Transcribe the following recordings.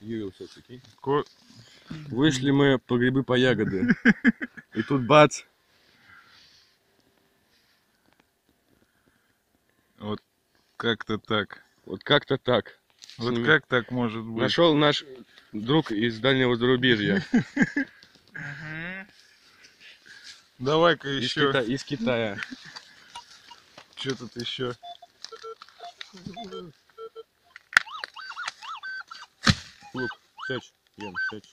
Юрил все-таки. Ко- Вышли мы по грибы по ягоды. И тут бац. Как-то так. Вот как-то так. Вот как так может быть? Нашел наш друг из дальнего зарубежья. Давай-ка Из, еще. Кита- из Китая. Что тут еще? Лук, сядь, Ян, сядь.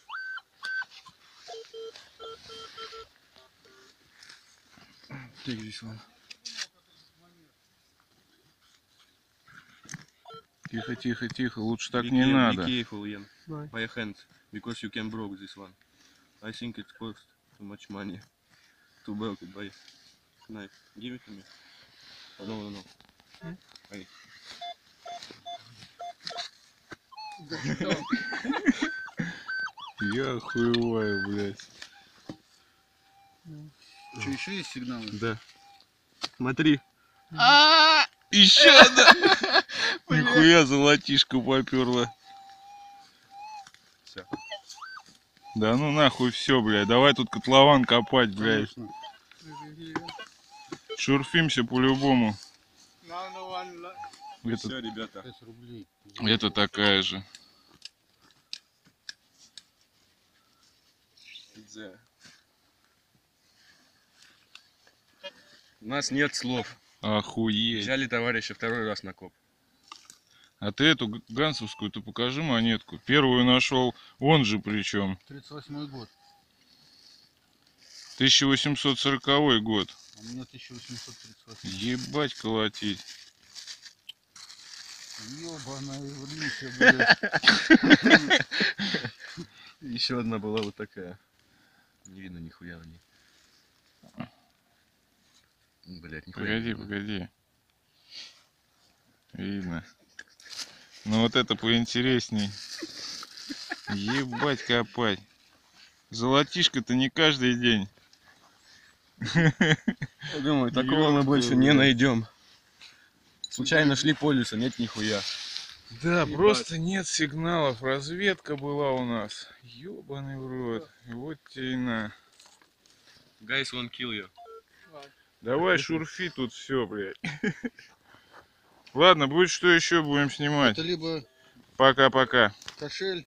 Take this one. Тихо, тихо, тихо. Лучше так Be не надо. Be careful, Ian. Why? By your hand, because you can broke this one. I think it cost too much money to broke it by knife. Give it to me. Oh, no, no, no. Hey. Я охуеваю, блядь. Что, еще есть сигналы? Да. Смотри. Еще одна! Нихуя золотишко поперла. Всё. Да ну нахуй все, блядь. Давай тут котлован копать, блядь. Конечно. Шурфимся по-любому. Это, Все, ребята. 5 рублей. это такая же. The- У нас нет слов. Охуеть. Взяли товарища второй раз на коп. А ты эту гансовскую, ты покажи монетку. Первую нашел, он же причем. 38 год. 1840 год. А у меня 1838. Ебать колотить. Ёбаная в лисе, блядь. Еще одна была вот такая. Не видно нихуя на ней. Блять, нихуя. Погоди, видно. погоди. Видно. Ну вот это поинтересней. Ебать копать. Золотишко-то не каждый день. Я Думаю, такого мы Ёб больше твою не найдем. Случайно шли по лесу, нет нихуя. Да, Ебать. просто нет сигналов. Разведка была у нас. Ебаный в рот. Вот тебе и на. Guys won't kill you. Давай шурфи тут все, блядь. Ладно, будет что еще будем снимать. Это либо Пока-пока. кошель,